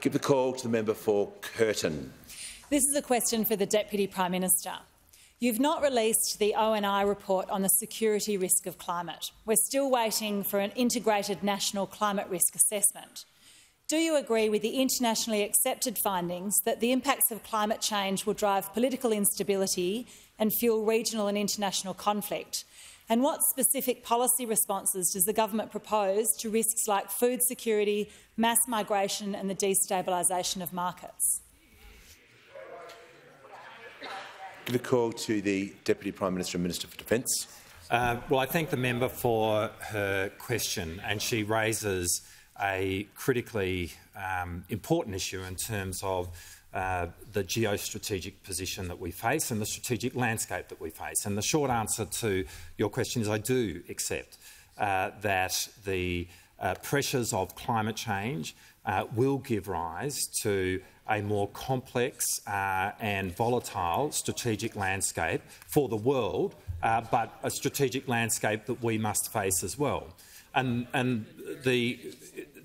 Give the call to the member for Curtin. This is a question for the Deputy Prime Minister. You've not released the ONI report on the security risk of climate. We're still waiting for an integrated national climate risk assessment. Do you agree with the internationally accepted findings that the impacts of climate change will drive political instability and fuel regional and international conflict? And what specific policy responses does the government propose to risks like food security, mass migration and the destabilisation of markets? Give a call to the Deputy Prime Minister and Minister for Defence. Uh, well, I thank the member for her question, and she raises a critically um, important issue in terms of uh, the geostrategic position that we face and the strategic landscape that we face. And the short answer to your question is I do accept uh, that the uh, pressures of climate change uh, will give rise to a more complex uh, and volatile strategic landscape for the world, but a strategic landscape that we must face as well. And, and the,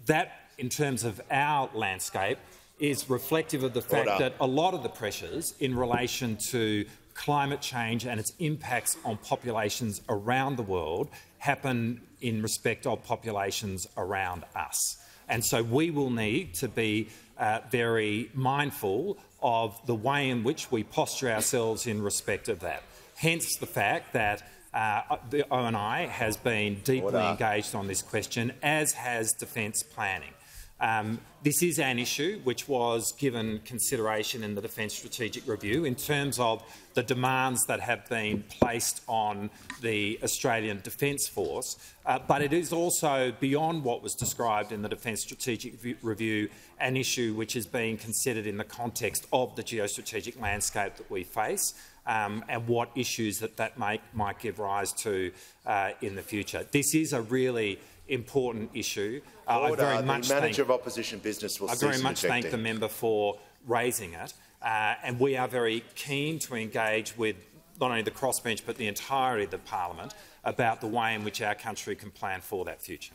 that, in terms of our landscape, is reflective of the fact Order. that a lot of the pressures in relation to climate change and its impacts on populations around the world happen in respect of populations around us. And so we will need to be uh, very mindful of the way in which we posture ourselves in respect of that. Hence the fact that uh, the ONI has been deeply Order. engaged on this question, as has defence planning. Um, this is an issue which was given consideration in the Defence Strategic Review in terms of the demands that have been placed on the Australian Defence Force, uh, but it is also beyond what was described in the Defence Strategic Review an issue which is being considered in the context of the geostrategic landscape that we face um, and what issues that that might, might give rise to uh, in the future. This is a really important issue. Uh, I very much the manager thank, of opposition business will I very much thank the member for raising it, uh, and we are very keen to engage with not only the crossbench but the entirety of the parliament about the way in which our country can plan for that future.